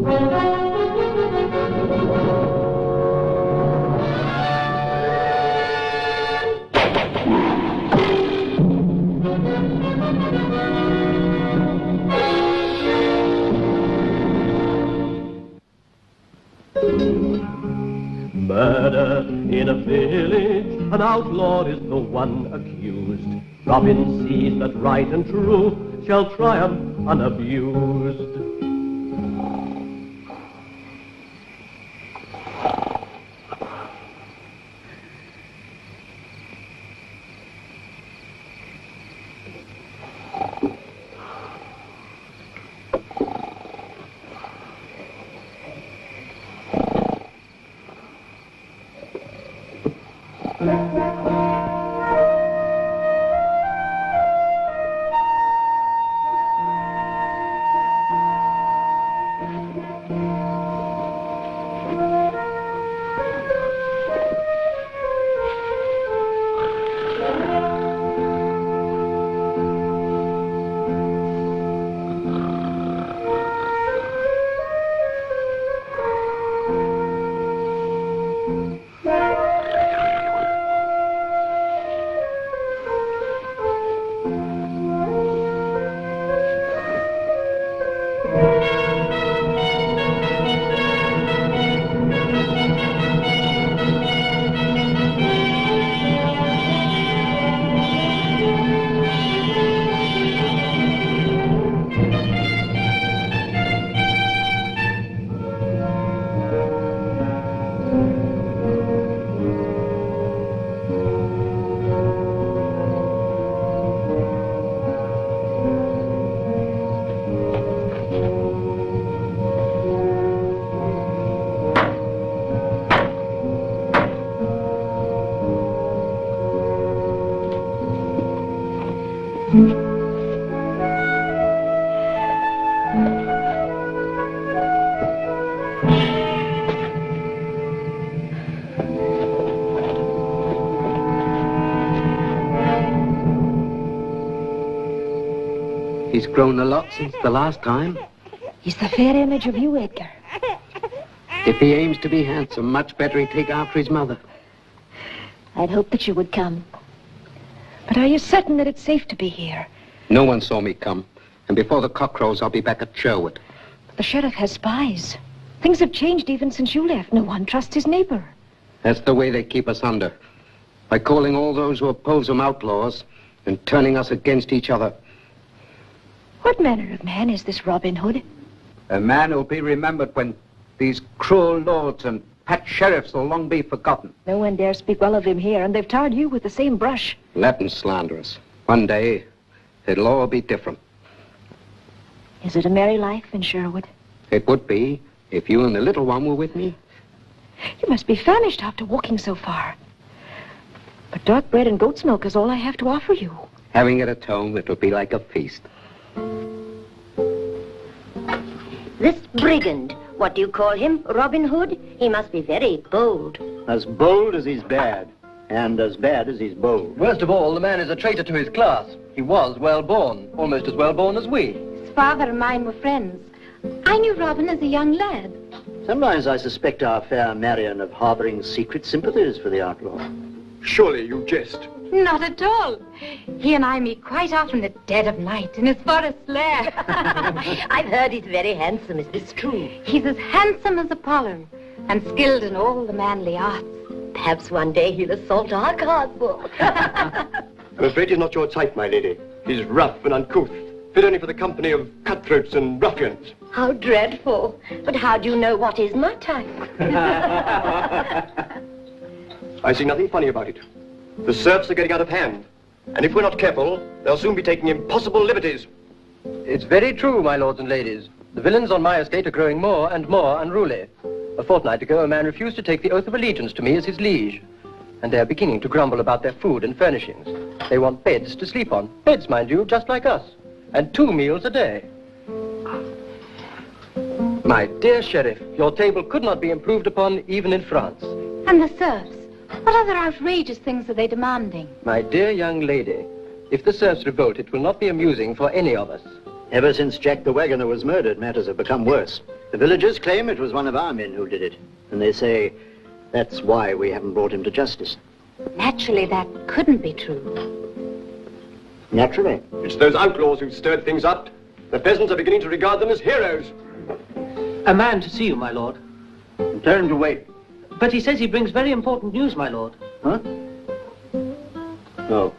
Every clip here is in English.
Murder in a village, an outlaw is the one accused. Robin sees that right and true shall triumph unabused. He's grown a lot since the last time. He's the fair image of you, Edgar. If he aims to be handsome, much better he'd take after his mother. I'd hoped that you would come. But are you certain that it's safe to be here? No one saw me come. And before the cock crows, I'll be back at Sherwood. But The sheriff has spies. Things have changed even since you left. No one trusts his neighbor. That's the way they keep us under. By calling all those who oppose them outlaws and turning us against each other. What manner of man is this Robin Hood? A man who'll be remembered when these cruel lords and pat sheriffs will long be forgotten. No one dare speak well of him here, and they've tarred you with the same brush. Let them slander us. One day, it'll all be different. Is it a merry life in Sherwood? It would be if you and the little one were with me. You must be famished after walking so far. But dark bread and goat's milk is all I have to offer you. Having it at home, it'll be like a feast. This brigand, what do you call him? Robin Hood? He must be very bold. As bold as he's bad, and as bad as he's bold. Worst of all, the man is a traitor to his class. He was well born, almost as well born as we. His father and mine were friends. I knew Robin as a young lad. Sometimes I suspect our fair Marion of harboring secret sympathies for the outlaw. Surely you jest. Not at all. He and I meet quite often at dead of night in his forest lair. I've heard he's very handsome. Is this true? He's as handsome as Apollo and skilled in all the manly arts. Perhaps one day he'll assault our cardboard. I'm afraid he's not your type, my lady. He's rough and uncouth, fit only for the company of cutthroats and ruffians. How dreadful. But how do you know what is my type? I see nothing funny about it. The serfs are getting out of hand. And if we're not careful, they'll soon be taking impossible liberties. It's very true, my lords and ladies. The villeins on my estate are growing more and more unruly. A fortnight ago, a man refused to take the oath of allegiance to me as his liege. And they're beginning to grumble about their food and furnishings. They want beds to sleep on. Beds, mind you, just like us. And two meals a day. My dear Sheriff, your table could not be improved upon even in France. And the serfs? What other outrageous things are they demanding? My dear young lady, if the serfs revolt, it will not be amusing for any of us. Ever since Jack the Wagoner was murdered, matters have become worse. The villagers claim it was one of our men who did it. And they say that's why we haven't brought him to justice. Naturally, that couldn't be true. Naturally. It's those outlaws who've stirred things up. The peasants are beginning to regard them as heroes. A man to see you, my lord. Tell him to wait. But he says he brings very important news, my lord. Huh? No.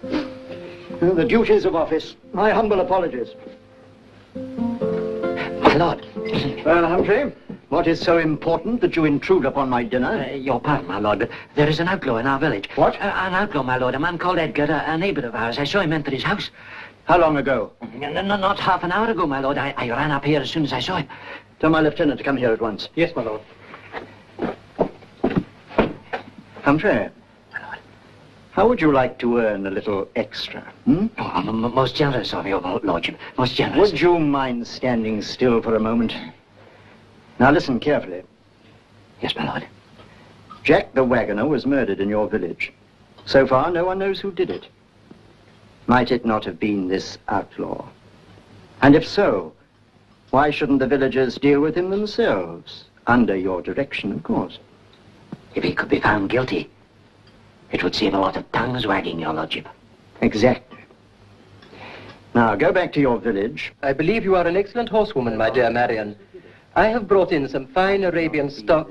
Well, The duties of office. My humble apologies. My lord. Well, Humphrey, what is so important that you intrude upon my dinner? Uh, your pardon, my lord, but there is an outlaw in our village. What? Uh, an outlaw, my lord, a man called Edgar, a, a neighbour of ours. I saw him enter his house. How long ago? No, no, not half an hour ago, my lord. I, I ran up here as soon as I saw him. Tell my lieutenant to come here at once. Yes, my lord. Humphrey, how would you like to earn a little extra? Hmm? Oh, I'm most generous of your lordship. Most generous. Would you mind standing still for a moment? Now listen carefully. Yes, my lord. Jack the Wagoner was murdered in your village. So far, no one knows who did it. Might it not have been this outlaw? And if so, why shouldn't the villagers deal with him themselves? Under your direction, of course. If he could be found guilty, it would save a lot of tongues wagging, your lordship. Exactly. Now, go back to your village. I believe you are an excellent horsewoman, my dear Marion. I have brought in some fine Arabian stock,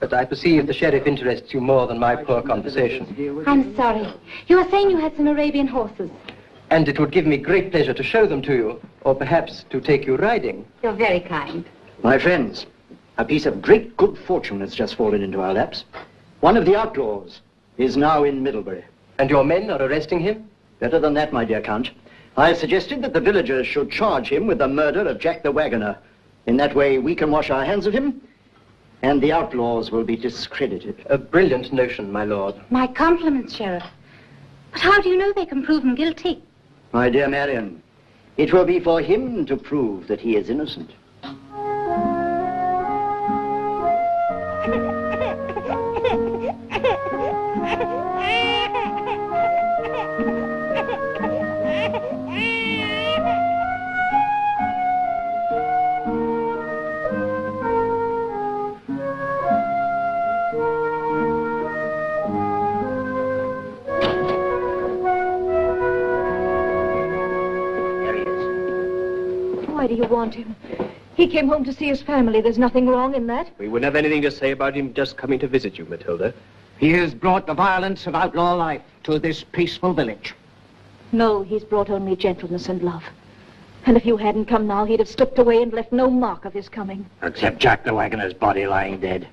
but I perceive the sheriff interests you more than my poor conversation. I'm sorry. You were saying you had some Arabian horses. And it would give me great pleasure to show them to you, or perhaps to take you riding. You're very kind. My friends, a piece of great good fortune has just fallen into our laps. One of the outlaws is now in Middlebury. And your men are arresting him? Better than that, my dear Count. I have suggested that the villagers should charge him with the murder of Jack the Wagoner. In that way, we can wash our hands of him, and the outlaws will be discredited. A brilliant notion, my lord. My compliments, Sheriff. But how do you know they can prove him guilty? My dear Marion, it will be for him to prove that he is innocent. Why do you want him? He came home to see his family. There's nothing wrong in that. We wouldn't have anything to say about him just coming to visit you, Matilda. He has brought the violence of outlaw life to this peaceful village. No, he's brought only gentleness and love. And if you hadn't come now, he'd have slipped away and left no mark of his coming. Except Jack the Wagoner's body lying dead.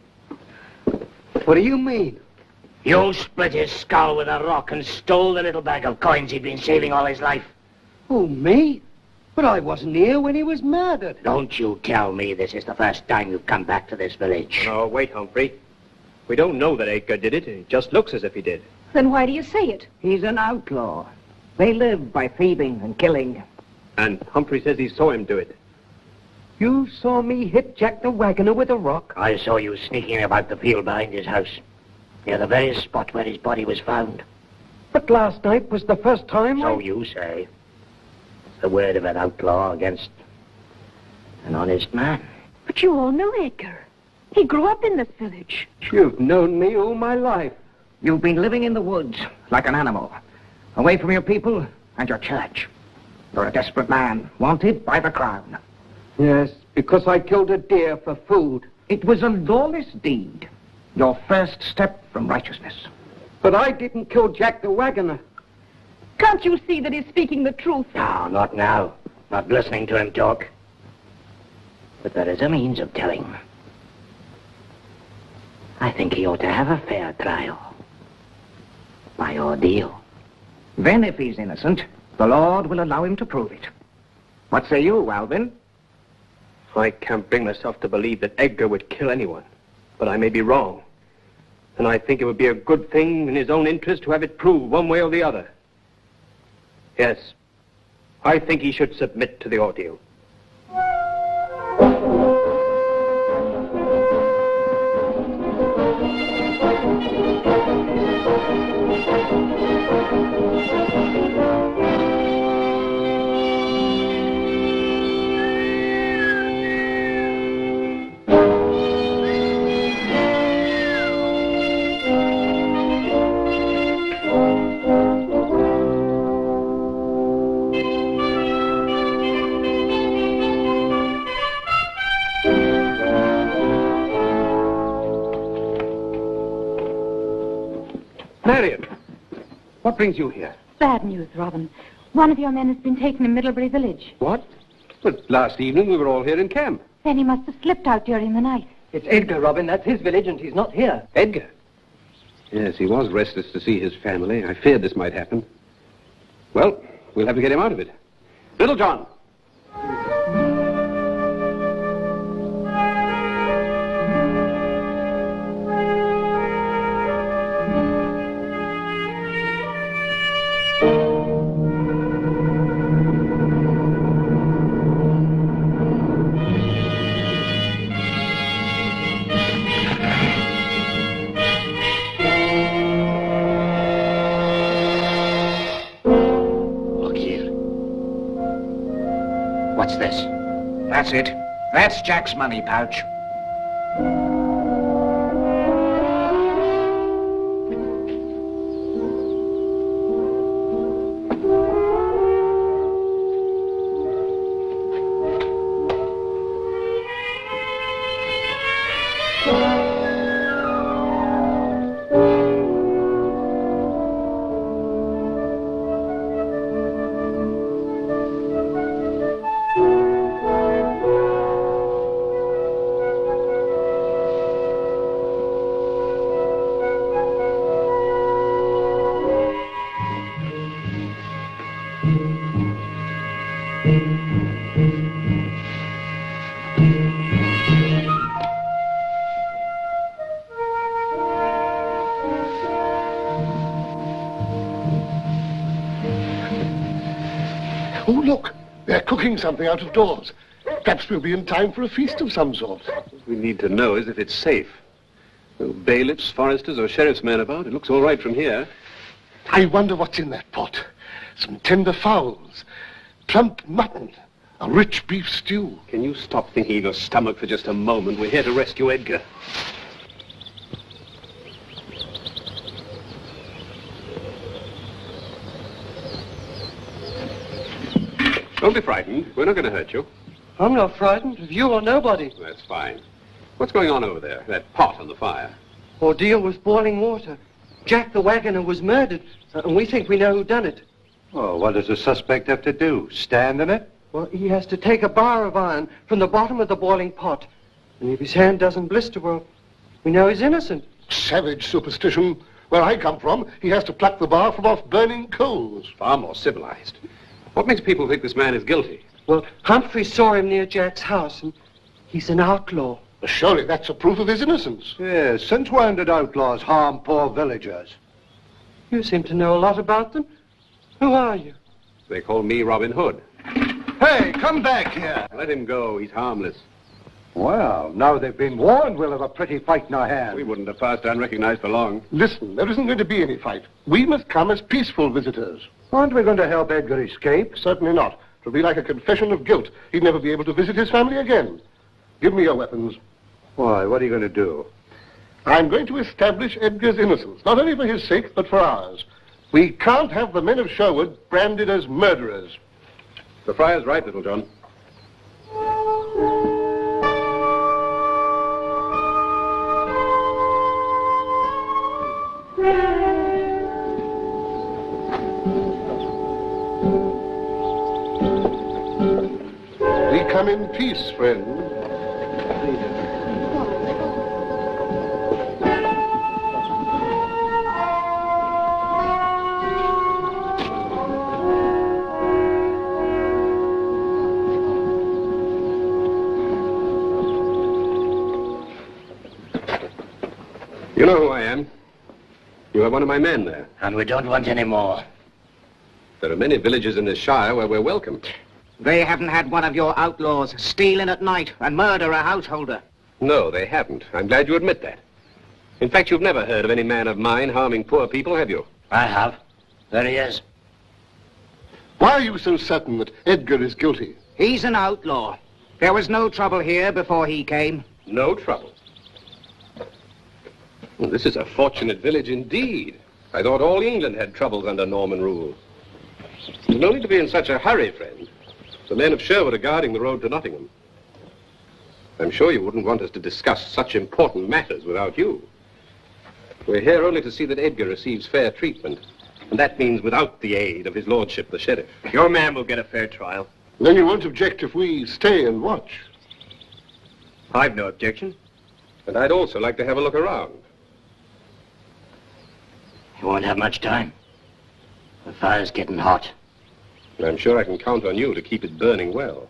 What do you mean? You split his skull with a rock and stole the little bag of coins he'd been saving all his life. Oh, me? But I wasn't here when he was murdered. Don't you tell me this is the first time you've come back to this village. No, wait, Humphrey. We don't know that Edgar did it. It just looks as if he did. Then why do you say it? He's an outlaw. They live by thieving and killing. And Humphrey says he saw him do it. You saw me hit Jack the Wagoner with a rock? I saw you sneaking about the field behind his house, near the very spot where his body was found. But last night was the first time So you say. The word of an outlaw against an honest man. But you all know Edgar. He grew up in this village. You've known me all my life. You've been living in the woods like an animal, away from your people and your church. You're a desperate man, wanted by the crown. Yes, because I killed a deer for food. It was a lawless deed, your first step from righteousness. But I didn't kill Jack the Wagoner. Can't you see that he's speaking the truth? No, not now. Not listening to him talk. But there is a means of telling. I think he ought to have a fair trial. By ordeal. Then, if he's innocent, the Lord will allow him to prove it. What say you, Alvin? I can't bring myself to believe that Edgar would kill anyone. But I may be wrong. And I think it would be a good thing in his own interest to have it proved one way or the other. Yes, I think he should submit to the ordeal. What brings you here? Bad news, Robin. One of your men has been taken in Middlebury Village. What? But last evening we were all here in camp. Then he must have slipped out during the night. It's Edgar, Robin. That's his village, and he's not here. Edgar? Yes, he was restless to see his family. I feared this might happen. Well, we'll have to get him out of it. Little John. That's Jack's money pouch. Something out of doors. Perhaps we'll be in time for a feast of some sort. We need to know is if it's safe. No bailiffs, foresters, or sheriff's men about. It looks all right from here. I wonder what's in that pot. Some tender fowls, plump mutton, a rich beef stew. Can you stop thinking of your stomach for just a moment? We're here to rescue Edgar. Don't be frightened. We're not going to hurt you. I'm not frightened of you or nobody. That's fine. What's going on over there? That pot on the fire. Ordeal with boiling water. Jack the wagoner was murdered, and we think we know who done it. Well, what does the suspect have to do? Stand in it? Well, he has to take a bar of iron from the bottom of the boiling pot. And if his hand doesn't blister, well, we know he's innocent. Savage superstition. Where I come from, he has to pluck the bar from off burning coals. Far more civilized. What makes people think this man is guilty? Well, Humphrey saw him near Jack's house, and he's an outlaw. Surely that's a proof of his innocence. Yes, since when did outlaws harm poor villagers? You seem to know a lot about them. Who are you? They call me Robin Hood. Hey, come back here. Let him go. He's harmless. Well, now they've been warned, we'll have a pretty fight in our hands. We wouldn't have passed unrecognized for long. Listen, there isn't going to be any fight. We must come as peaceful visitors. Aren't we going to help Edgar escape? Certainly not. It'll be like a confession of guilt. He'd never be able to visit his family again. Give me your weapons. Why, what are you going to do? I'm going to establish Edgar's innocence, not only for his sake, but for ours. We can't have the men of Sherwood branded as murderers. The friar's right, Little John. Come in peace, friend. You know who I am. You are one of my men there. And we don't want any more. There are many villages in this shire where we're welcome. They haven't had one of your outlaws steal in at night and murder a householder. No, they haven't. I'm glad you admit that. In fact, you've never heard of any man of mine harming poor people, have you? I have. There he is. Why are you so certain that Edgar is guilty? He's an outlaw. There was no trouble here before he came. No trouble. Well, this is a fortunate village indeed. I thought all England had troubles under Norman rule. There's no need to be in such a hurry, friend. The men of Sherwood are guarding the road to Nottingham. I'm sure you wouldn't want us to discuss such important matters without you. We're here only to see that Edgar receives fair treatment. And that means without the aid of his lordship, the sheriff. Your man will get a fair trial. Then you won't object if we stay and watch. I've no objection. And I'd also like to have a look around. You won't have much time. The fire's getting hot. And I'm sure I can count on you to keep it burning well.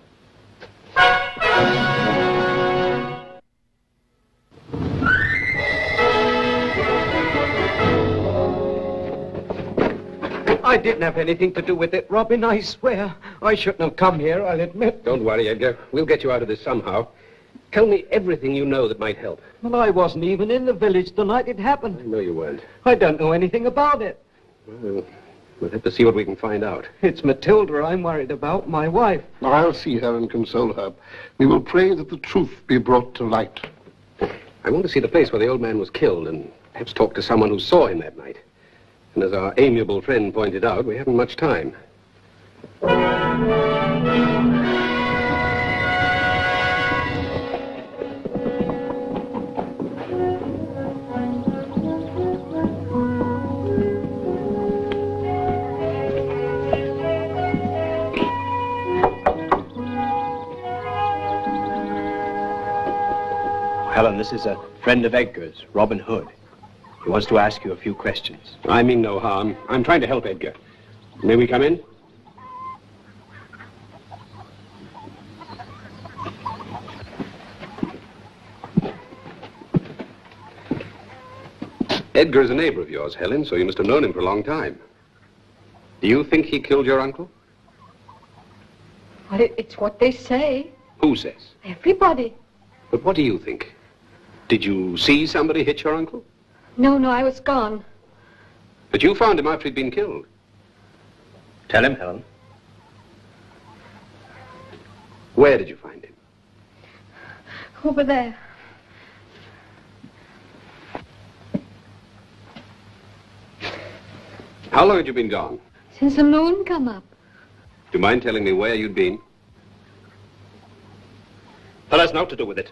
I didn't have anything to do with it, Robin, I swear. I shouldn't have come here, I'll admit. Don't worry, Edgar. We'll get you out of this somehow. Tell me everything you know that might help. Well, I wasn't even in the village the night it happened. I know you weren't. I don't know anything about it. Well, we'll have to see what we can find out. It's Matilda I'm worried about, my wife. I'll see her and console her. We will pray that the truth be brought to light. I want to see the place where the old man was killed and perhaps talk to someone who saw him that night. And as our amiable friend pointed out, we haven't much time. Helen, this is a friend of Edgar's, Robin Hood. He wants to ask you a few questions. I mean no harm. I'm trying to help Edgar. May we come in? Edgar is a neighbor of yours, Helen, so you must have known him for a long time. Do you think he killed your uncle? Well, it's what they say. Who says? Everybody. But what do you think? Did you see somebody hit your uncle? No, no, I was gone. But you found him after he'd been killed. Tell him, Helen. Where did you find him? Over there. How long had you been gone? Since the moon come up. Do you mind telling me where you'd been? That has naught to do with it.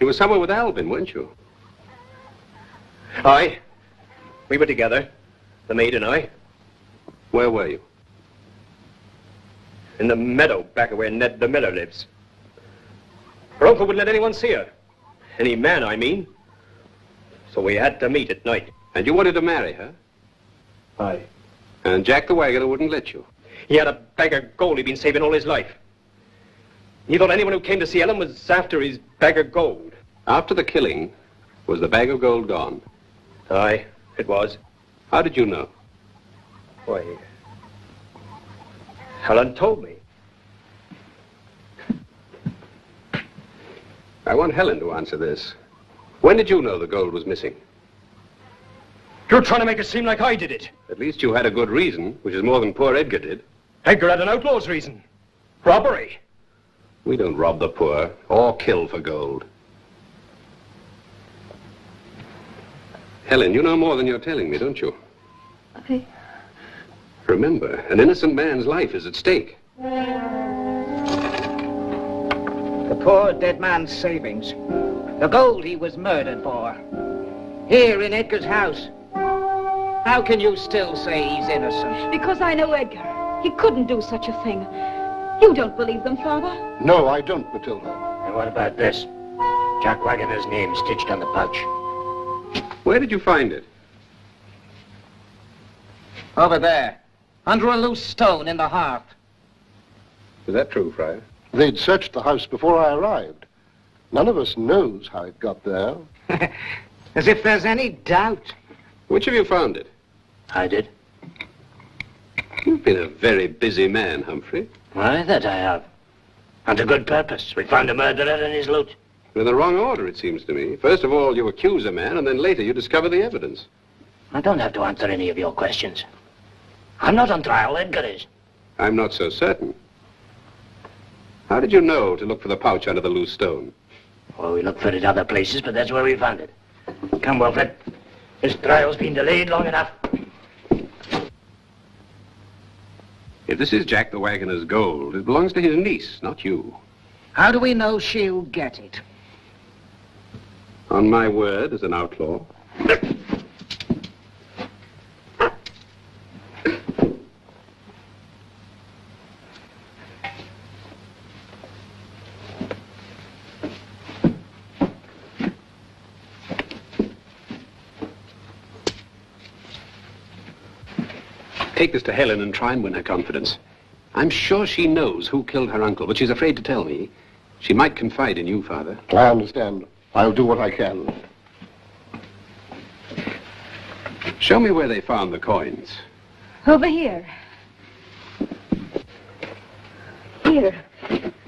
You were somewhere with Alvin, weren't you? I. We were together, the maid and I, Where were you? in the meadow back of where Ned the miller lives. Her uncle wouldn't let anyone see her. Any man, I mean. So we had to meet at night. And you wanted to marry her? Aye. And Jack the Wagoner wouldn't let you. He had a bag of gold he'd been saving all his life. He thought anyone who came to see Ellen was after his bag of gold. After the killing, was the bag of gold gone? Aye, it was. How did you know? Why, Helen told me. I want Helen to answer this. When did you know the gold was missing? You're trying to make it seem like I did it. At least you had a good reason, which is more than poor Edgar did. Edgar had an outlaw's reason. Robbery. We don't rob the poor or kill for gold. Helen, you know more than you're telling me, don't you? I... Remember, an innocent man's life is at stake. The poor dead man's savings. The gold he was murdered for. Here in Edgar's house. How can you still say he's innocent? Because I know Edgar. He couldn't do such a thing. You don't believe them, Father? No, I don't, Matilda. And what about this? Jack Wagoner's name stitched on the pouch. Where did you find it? Over there. Under a loose stone in the hearth. Is that true, Friar? They'd searched the house before I arrived. None of us knows how it got there. As if there's any doubt. Which of you found it? I did. You've been a very busy man, Humphrey. Why, that I have. And to good purpose. We found a murderer and his loot. In the wrong order, it seems to me. First of all, you accuse a man, and then later you discover the evidence. I don't have to answer any of your questions. I'm not on trial, Edgar is. I'm not so certain. How did you know to look for the pouch under the loose stone? Well, we looked for it other places, but that's where we found it. Come, Wilfred. This trial's been delayed long enough. If this is Jack the Wagoner's gold, it belongs to his niece, not you. How do we know she'll get it? On my word as an outlaw. Take this to Helen and try and win her confidence. I'm sure she knows who killed her uncle, but she's afraid to tell me. She might confide in you, Father. I understand. I'll do what I can. Show me where they found the coins. Over here. Here.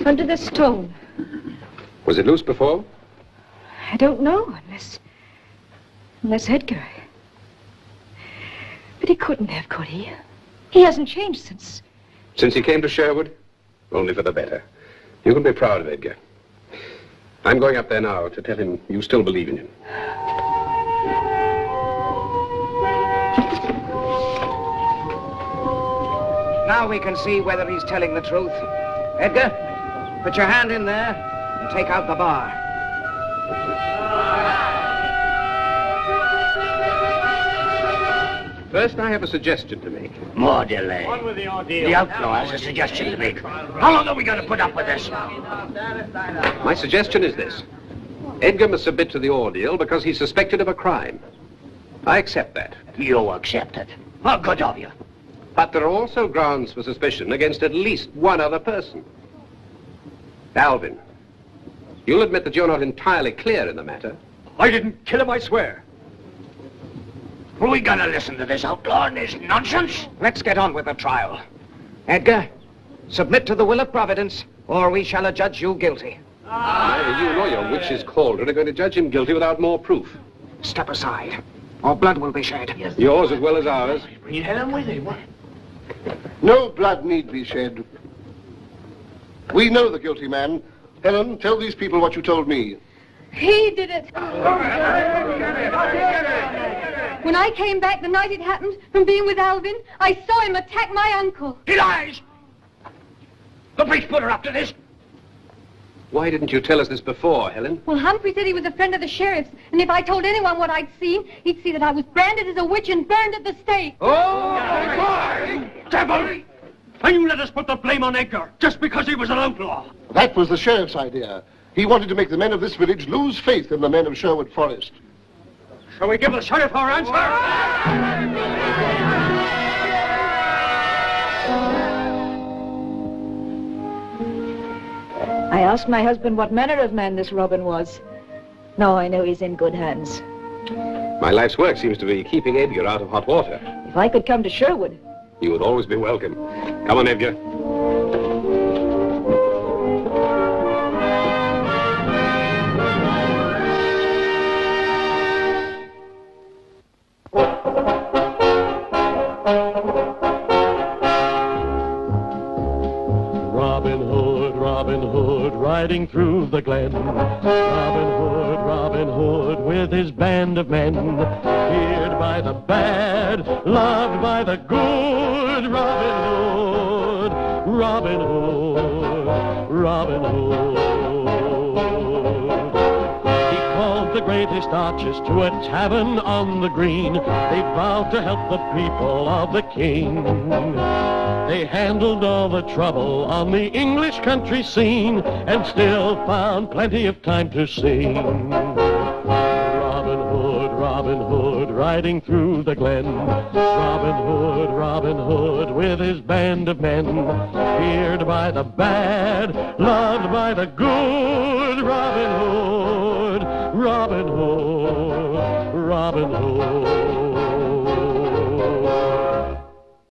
Under the stone. Was it loose before? I don't know, unless... Unless Edgar. But he couldn't have, could he? He hasn't changed since... Since he came to Sherwood? Only for the better. You can be proud of Edgar. I'm going up there now to tell him you still believe in him. Now we can see whether he's telling the truth. Edgar, put your hand in there and take out the bar. First, I have a suggestion to make. More delay. The outlaw has a suggestion to make. How long are we going to put up with this? My suggestion is this. Edgar must submit to the ordeal because he's suspected of a crime. I accept that. You accept it. How good of you. But there are also grounds for suspicion against at least one other person. Alvin, you'll admit that you're not entirely clear in the matter. I didn't kill him, I swear. Are we gonna listen to this outlaw and his nonsense? Let's get on with the trial. Edgar, submit to the will of Providence, or we shall adjudge you guilty. Neither you nor your witch's cauldron are going to judge him guilty without more proof. Step aside, or blood will be shed. Yours as well as ours. Bring Helen with him. No blood need be shed. We know the guilty man. Helen, tell these people what you told me. He did it. When I came back the night it happened from being with Alvin, I saw him attack my uncle. He lies! The priest put her up to this. Why didn't you tell us this before, Helen? Well, Humphrey said he was a friend of the sheriff's, and if I told anyone what I'd seen, he'd see that I was branded as a witch and burned at the stake. Oh, my God! devil! And you let us put the blame on Edgar just because he was an outlaw. That was the sheriff's idea. He wanted to make the men of this village lose faith in the men of Sherwood Forest. Shall we give the sheriff our answer? I asked my husband what manner of man this Robin was. Now I know he's in good hands. My life's work seems to be keeping Edgar out of hot water. If I could come to Sherwood, You would always be welcome. Come on, Edgar. Riding through the glen. Robin Hood, Robin Hood, with his band of men. Feared by the bad, loved by the good. Robin Hood, Robin Hood, Robin Hood. Greatest archers to a tavern on the green. They vowed to help the people of the king. They handled all the trouble on the English country scene and still found plenty of time to sing. Robin Hood, Robin Hood, riding through the glen. Robin Hood, Robin Hood, with his band of men. Feared by the bad, loved by the good. Robin Hood, Robin Hood, Robin Hood.